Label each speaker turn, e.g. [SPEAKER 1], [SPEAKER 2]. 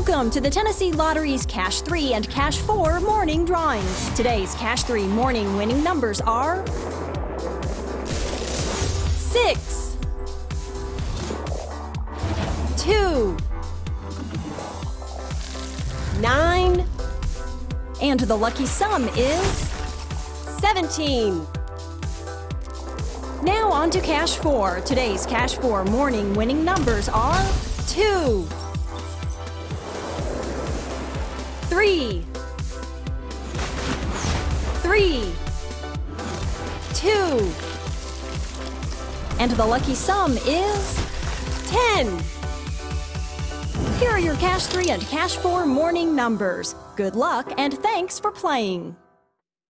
[SPEAKER 1] Welcome to the Tennessee Lottery's Cash 3 and Cash 4 morning drawings. Today's Cash 3 morning winning numbers are 6, 2, 9, and the lucky sum is 17. Now on to Cash 4. Today's Cash 4 morning winning numbers are three, three, two, and the lucky sum is 10. Here are your Cash 3 and Cash 4 morning numbers. Good luck and thanks for playing.